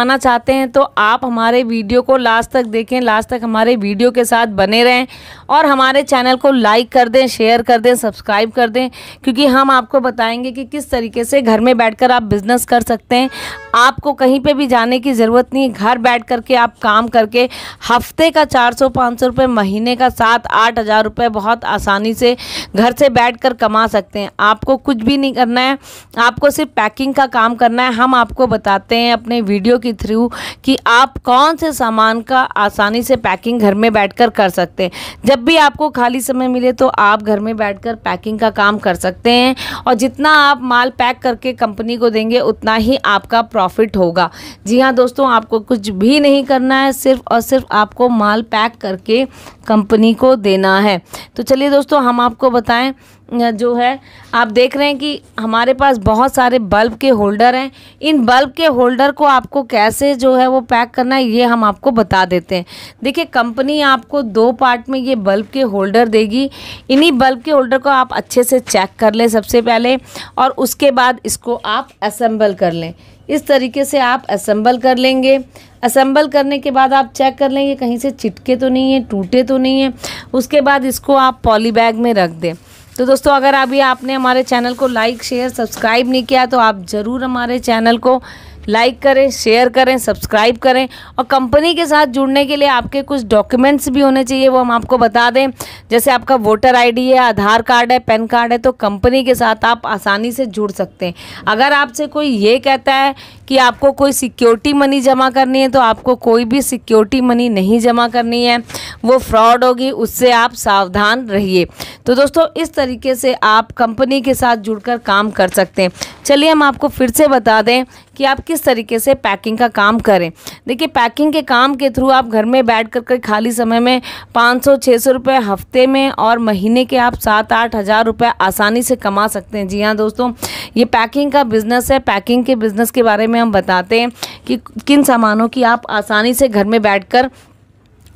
आना चाहते हैं तो आप हमारे वीडियो को लास्ट तक देखें, लास्ट तक हमारे वीडियो के साथ बने रहें और हमारे चैनल को लाइक कर दें, शेयर कर दें, सब्सक्राइब कर दें, क्योंकि हम आपको बताएँगे कि किस तरीके से घर में बैठकर आप बिज़नेस कर सकते हैं। आपको कहीं पे भी जाने की ज़रूरत नहीं, घर बैठ करके आप काम करके हफ़्ते का चार सौ, पाँच सौ रुपये महीने का सात, आठ हज़ार रुपये बहुत आसानी से घर से बैठ कर कमा सकते हैं। आपको कुछ भी नहीं करना है, आपको सिर्फ़ पैकिंग का काम करना है, हम आपको बताते हैं अपने वीडियो के थ्रू कि आप कौन से सामान का आसानी से पैकिंग घर में बैठकर कर सकते हैं। जब भी आपको खाली समय मिले तो आप घर में बैठकर पैकिंग का काम कर सकते हैं और जितना आप माल पैक करके कंपनी को देंगे, उतना ही आपका प्रॉफिट होगा। जी हाँ दोस्तों, आपको कुछ भी नहीं करना है, सिर्फ़ और सिर्फ़ आपको माल पैक करके कंपनी को देना है। तो चलिए दोस्तों, हम आपको बताएँ जो है, आप देख रहे हैं कि हमारे पास बहुत सारे बल्ब के होल्डर हैं। इन बल्ब के होल्डर को आपको कैसे जो है वो पैक करना है, ये हम आपको बता देते हैं। देखिए, कंपनी आपको दो पार्ट में ये बल्ब के होल्डर देगी। इन्हीं बल्ब के होल्डर को आप अच्छे से चेक कर लें सबसे पहले और उसके बाद इसको आप असम्बल कर लें। इस तरीके से आप असेंबल कर लेंगे। असेंबल करने के बाद आप चेक कर लेंगे कहीं से चिटके तो नहीं है, टूटे तो नहीं है। उसके बाद इसको आप पॉली बैग में रख दें। तो दोस्तों, अगर अभी आपने हमारे चैनल को लाइक शेयर सब्सक्राइब नहीं किया तो आप ज़रूर हमारे चैनल को लाइक करें शेयर करें सब्सक्राइब करें। और कंपनी के साथ जुड़ने के लिए आपके कुछ डॉक्यूमेंट्स भी होने चाहिए, वो हम आपको बता दें। जैसे आपका वोटर आईडी है, आधार कार्ड है, पैन कार्ड है तो कंपनी के साथ आप आसानी से जुड़ सकते हैं। अगर आपसे कोई ये कहता है कि आपको कोई सिक्योरिटी मनी जमा करनी है तो आपको कोई भी सिक्योरिटी मनी नहीं जमा करनी है। वो फ्रॉड होगी, उससे आप सावधान रहिए। तो दोस्तों, इस तरीके से आप कंपनी के साथ जुड़कर काम कर सकते हैं। चलिए हम आपको फिर से बता दें कि आप किस तरीके से पैकिंग का काम करें। देखिए, पैकिंग के काम के थ्रू आप घर में बैठ कर खाली समय में पाँच सौ छः सौ रुपये हफ़्ते में और महीने के आप सात आठ हज़ार रुपये आसानी से कमा सकते हैं। जी हाँ दोस्तों, ये पैकिंग का बिज़नेस है। पैकिंग के बिज़नेस के बारे में हम बताते हैं कि किन सामानों की आप आसानी से घर में बैठकर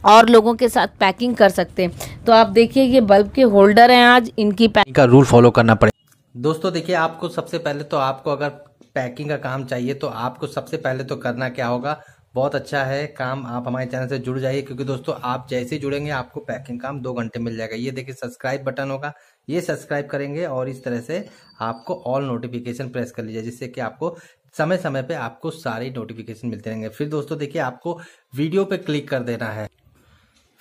और लोगों के साथ पैकिंग कर सकते हैं। तो आप देखिए, ये बल्ब के होल्डर हैं आज, इनकी पैकिंग का रूल फॉलो करना पड़ेगा दोस्तों देखिए, आपको सबसे पहले तो आपको अगर पैकिंग का काम चाहिए तो आपको सबसे पहले तो करना क्या होगा? बहुत अच्छा है काम, आप हमारे चैनल से जुड़ जाइए, क्योंकि दोस्तों, आप जैसे जुड़ेंगे, आपको पैकिंग काम दो घंटे मिल जाएगा। ये देखिए सब्सक्राइब बटन होगा, ये सब्सक्राइब करेंगे और इस तरह से आपको ऑल नोटिफिकेशन प्रेस कर लीजिए, जिससे कि आपको समय समय पे आपको सारी नोटिफिकेशन मिलते रहेंगे। फिर दोस्तों, देखिए, आपको वीडियो पे क्लिक कर देना है।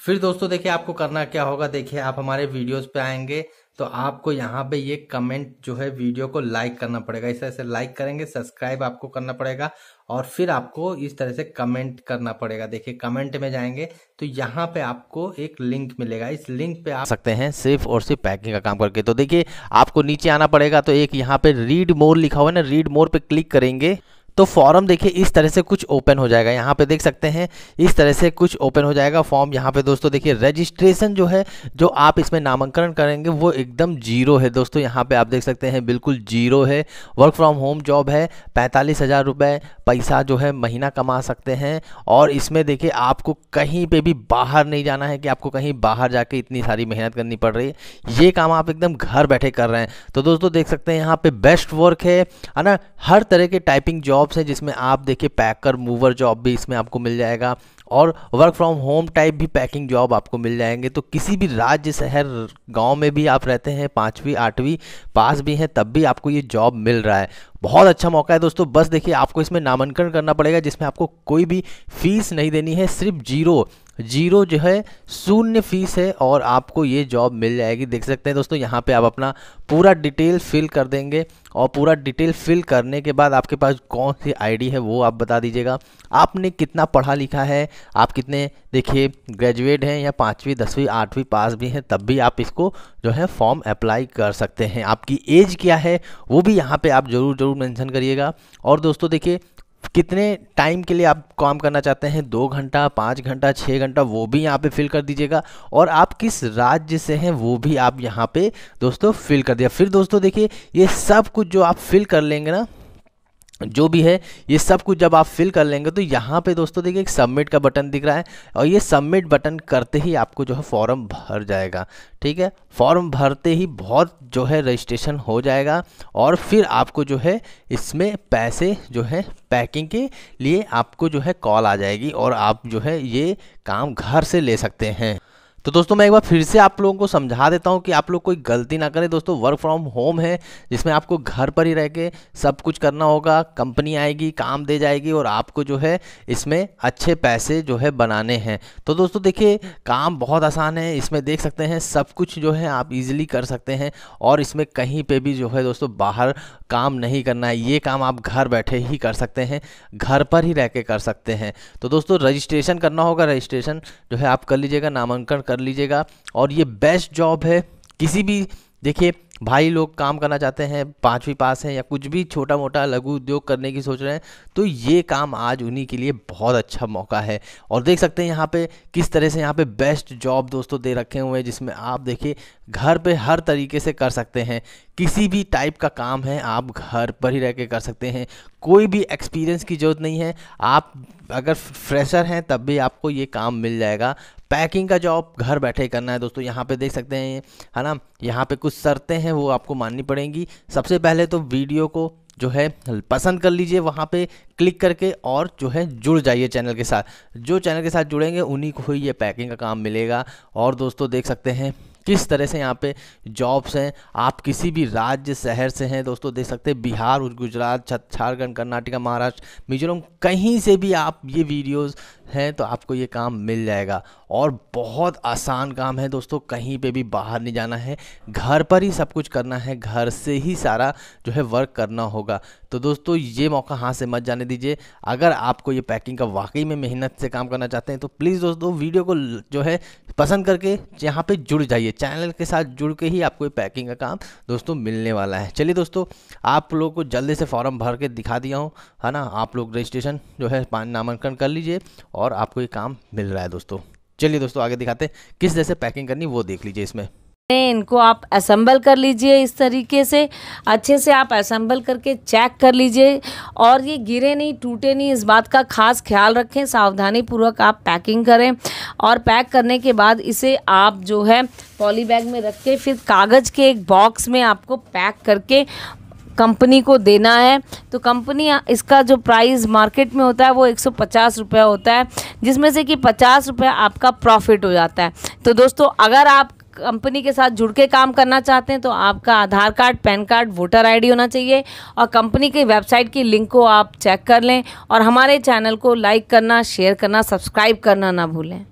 फिर दोस्तों देखिए आपको करना क्या होगा? देखिए, आप हमारे वीडियोस पे आएँगे तो आपको यहाँ पे ये कमेंट जो है वीडियो को लाइक करना पड़ेगा। इस तरह से लाइक करेंगे सब्सक्राइब आपको करना पड़ेगा और फिर आपको इस तरह से कमेंट करना पड़ेगा। देखिए कमेंट में जाएँगे तो यहाँ पे आपको एक लिंक मिलेगा। इस लिंक पे आप सकते हैं सिर्फ़ और सिर्फ़ पैकिंग का काम करके। तो देखिए, आपको नीचे आना पड़ेगा तो एक यहाँ पे रीड मोर लिखा हुआ है ना रीड मोर पे क्लिक करेंगे। तो फॉर्म देखिए, इस तरह से कुछ ओपन हो जाएगा। यहाँ पे देख सकते हैं, इस तरह से कुछ ओपन हो जाएगा फॉर्म यहाँ पे दोस्तों देखिए रजिस्ट्रेशन जो है, जो आप इसमें नामांकन करेंगे, वो एकदम ज़ीरो है दोस्तों। यहाँ पे आप देख सकते हैं, बिल्कुल ज़ीरो है। वर्क फ्रॉम होम जॉब है, पैंतालीस हज़ार रुपये पैसा जो है महीना कमा सकते हैं। और इसमें देखिए, आपको कहीं पर भी बाहर नहीं जाना है कि आपको कहीं बाहर जाके इतनी सारी मेहनत करनी पड़ रही है। ये काम आप एकदम घर बैठे कर रहे हैं। तो दोस्तों देख सकते हैं, यहाँ पे बेस्ट वर्क है ना? हर तरह के टाइपिंग जॉब जॉब्स हैं जिसमें आप देखिए पैकर मूवर जॉब भी इसमें आपको मिल जाएगा और वर्क फ्रॉम होम टाइप भी पैकिंग जॉब आपको मिल जाएँगे। तो किसी भी राज्य, शहर, गाँव में भी आप रहते हैं, पाँचवीं, आठवीं, पास भी हैं, तब भी आपको ये जॉब मिल रहा है। बहुत अच्छा मौका है दोस्तों। बस देखिए, आपको इसमें नामांकन करना पड़ेगा, जिसमें आपको कोई भी फ़ीस नहीं देनी है, सिर्फ़ ज़ीरो। ज़ीरो जो है, शून्य फ़ीस है और आपको ये जॉब मिल जाएगी। देख सकते हैं दोस्तों, यहाँ पे आप अपना पूरा डिटेल फिल कर देंगे और पूरा डिटेल फिल करने के बाद आपके पास कौन सी आईडी है वो आप बता दीजिएगा। आपने कितना पढ़ा लिखा है, आप कितने, देखिए, ग्रेजुएट हैं या पाँचवीं, दसवीं, आठवीं पास भी हैं, तब भी आप इसको जो है फॉर्म अप्लाई कर सकते हैं। आपकी एज क्या है, वो भी यहाँ पर आप ज़रूर ज़रूर मेंशन करिएगा। और दोस्तों देखिए, कितने टाइम के लिए आप काम करना चाहते हैं? दो घंटा, पाँच घंटा छः घंटा, वो भी यहाँ पे फिल कर दीजिएगा। और आप किस राज्य से हैं, वो भी आप यहाँ पे दोस्तों फिल कर दिया। फिर दोस्तों देखिए, ये सब कुछ जो आप फिल कर लेंगे ना जो भी है, ये सब कुछ जब आप फिल कर लेंगे तो यहाँ पे दोस्तों देखिए एक सबमिट का बटन दिख रहा है और ये सबमिट बटन करते ही आपको जो है फॉर्म भर जाएगा, ठीक है? फॉर्म भरते ही बहुत जो है रजिस्ट्रेशन हो जाएगा और फिर आपको जो है इसमें पैसे जो है पैकिंग के लिए आपको जो है कॉल आ जाएगी और आप जो है ये काम घर से ले सकते हैं। तो दोस्तों, मैं एक बार फिर से आप लोगों को समझा देता हूँ कि आप लोग कोई गलती ना करें। दोस्तों वर्क फ्रॉम होम है, जिसमें आपको घर पर ही रह के सब कुछ करना होगा। कंपनी आएगी, काम दे जाएगी और आपको जो है इसमें अच्छे पैसे जो है बनाने हैं। तो दोस्तों, देखिए, काम बहुत आसान है। इसमें देख सकते हैं, सब कुछ जो है आप इजीली कर सकते हैं और इसमें कहीं पर भी जो है दोस्तों, बाहर काम नहीं करना है। ये काम आप घर बैठे ही कर सकते हैं, घर पर ही रह के कर सकते हैं। तो दोस्तों रजिस्ट्रेशन करना होगा। रजिस्ट्रेशन जो है आप कर लीजिएगा, नामांकन कर लीजिएगा। और ये बेस्ट जॉब है किसी भी देखिए, भाई लोग काम करना चाहते हैं, पाँचवीं पास हैं या कुछ भी छोटा मोटा लघु उद्योग करने की सोच रहे हैं तो ये काम आज उन्हीं के लिए बहुत अच्छा मौका है। और देख सकते हैं यहाँ पे किस तरह से यहाँ पे बेस्ट जॉब दोस्तों दे रखे हुए हैं, जिसमें आप देखिए, घर पे हर तरीके से कर सकते हैं। किसी भी टाइप का काम है, आप घर पर ही रह कर सकते हैं। कोई भी एक्सपीरियंस की ज़रूरत नहीं है। आप अगर फ्रेशर हैं, तब भी आपको ये काम मिल जाएगा। पैकिंग का जॉब घर बैठे करना है दोस्तों। यहाँ पे देख सकते हैं, है ना? यहाँ पे कुछ शर्तें हैं, वो आपको माननी पड़ेंगी। सबसे पहले तो वीडियो को जो है, पसंद कर लीजिए, वहाँ पे क्लिक करके और जो है, जुड़ जाइए चैनल के साथ। जो चैनल के साथ जुड़ेंगे, उन्हीं को ही ये पैकिंग का काम मिलेगा। और दोस्तों, देख सकते हैं, किस तरह से यहाँ पे जॉब्स हैं। आप किसी भी राज्य, शहर से हैं, दोस्तों, देख सकते हैं, बिहार, गुजरात झारखंड, कर्नाटका, महाराष्ट्र, मिजोरम, कहीं से भी आप ये वीडियोस हैं तो आपको ये काम मिल जाएगा। और बहुत आसान काम है दोस्तों, कहीं पे भी बाहर नहीं जाना है। घर पर ही सब कुछ करना है, घर से ही सारा जो है वर्क करना होगा। तो दोस्तों, ये मौका हाथ से मत जाने दीजिए। अगर आपको ये पैकिंग का वाकई में मेहनत से काम करना चाहते हैं तो प्लीज़ दोस्तों वीडियो को जो है पसंद करके यहाँ पे जुड़ जाइए। चैनल के साथ जुड़ के ही आपको ये पैकिंग का काम दोस्तों मिलने वाला है। चलिए दोस्तों, आप लोगों को जल्दी से फॉर्म भर के दिखा दिया हूँ, है ना? आप लोग रजिस्ट्रेशन जो है नामांकन कर लीजिए। और आपको ये काम मिल रहा है दोस्तों। चलिए दोस्तों, आगे दिखाते हैं किस जैसे पैकिंग करनी, वो देख लीजिए इसमें। इनको आप असेंबल कर लीजिए इस तरीके से। अच्छे से आप असेंबल करके चेक कर लीजिए। और ये गिरे नहीं, टूटे नहीं, इस बात का खास ख्याल रखें। सावधानी पूर्वक आप पैकिंग करें। और पैक करने के बाद इसे आप जो है पॉली बैग में रख के, फिर कागज़ के एक बॉक्स में आपको पैक करके कंपनी को देना है तो कंपनी इसका जो प्राइस मार्केट में होता है वो एक सौ होता है, जिसमें से कि पचास आपका प्रॉफिट हो जाता है। तो दोस्तों, अगर आप कंपनी के साथ जुड़ के काम करना चाहते हैं तो आपका Aadhaar card, PAN card, voter ID होना चाहिए और कंपनी की वेबसाइट की लिंक को आप चेक कर लें और हमारे चैनल को लाइक करना, शेयर करना, सब्सक्राइब करना ना भूलें।